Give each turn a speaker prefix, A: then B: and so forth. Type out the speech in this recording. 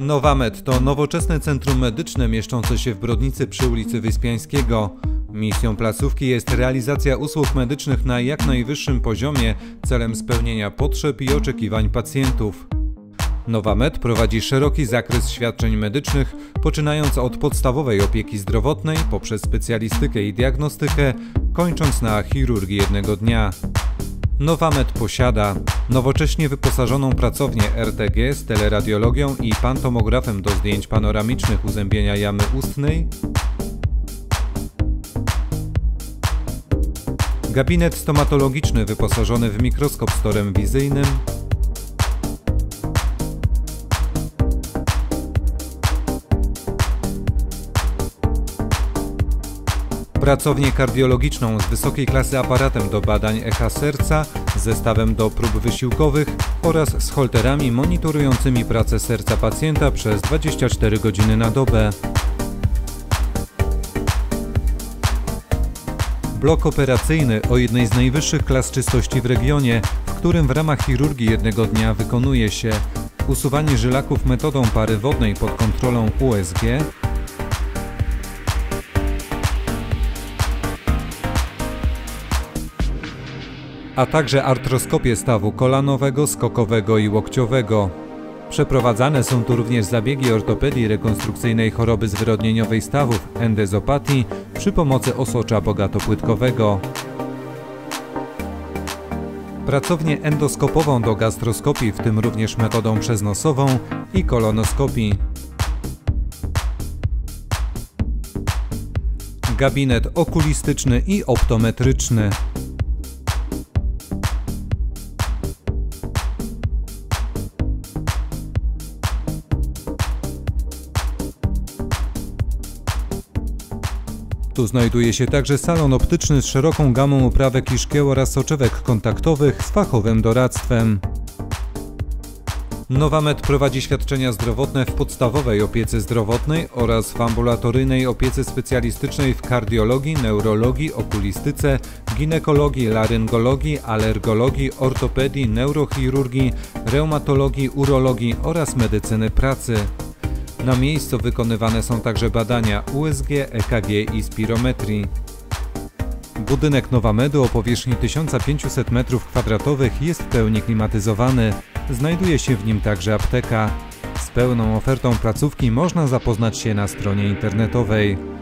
A: Nowamed to nowoczesne centrum medyczne mieszczące się w Brodnicy przy ulicy Wyspiańskiego. Misją placówki jest realizacja usług medycznych na jak najwyższym poziomie celem spełnienia potrzeb i oczekiwań pacjentów. Nowamed prowadzi szeroki zakres świadczeń medycznych, poczynając od podstawowej opieki zdrowotnej poprzez specjalistykę i diagnostykę, kończąc na chirurgii jednego dnia. Nowamed posiada nowocześnie wyposażoną pracownię RTG z teleradiologią i pantomografem do zdjęć panoramicznych uzębienia jamy ustnej, gabinet stomatologiczny wyposażony w mikroskop z torem wizyjnym, Pracownię kardiologiczną z wysokiej klasy aparatem do badań echa serca, zestawem do prób wysiłkowych oraz z holterami monitorującymi pracę serca pacjenta przez 24 godziny na dobę. Blok operacyjny o jednej z najwyższych klas czystości w regionie, w którym w ramach chirurgii jednego dnia wykonuje się usuwanie żylaków metodą pary wodnej pod kontrolą USG, a także artroskopię stawu kolanowego, skokowego i łokciowego. Przeprowadzane są tu również zabiegi ortopedii rekonstrukcyjnej choroby zwyrodnieniowej stawów, endezopatii przy pomocy osocza bogatopłytkowego. Pracownię endoskopową do gastroskopii, w tym również metodą przeznosową i kolonoskopii. Gabinet okulistyczny i optometryczny. Tu znajduje się także salon optyczny z szeroką gamą oprawek i szkieł oraz soczewek kontaktowych z fachowym doradztwem. Nowamed prowadzi świadczenia zdrowotne w podstawowej opiece zdrowotnej oraz w ambulatoryjnej opiece specjalistycznej w kardiologii, neurologii, okulistyce, ginekologii, laryngologii, alergologii, ortopedii, neurochirurgii, reumatologii, urologii oraz medycyny pracy. Na miejscu wykonywane są także badania USG, EKG i spirometrii. Budynek Nowamedu o powierzchni 1500 m2 jest w pełni klimatyzowany. Znajduje się w nim także apteka. Z pełną ofertą placówki można zapoznać się na stronie internetowej.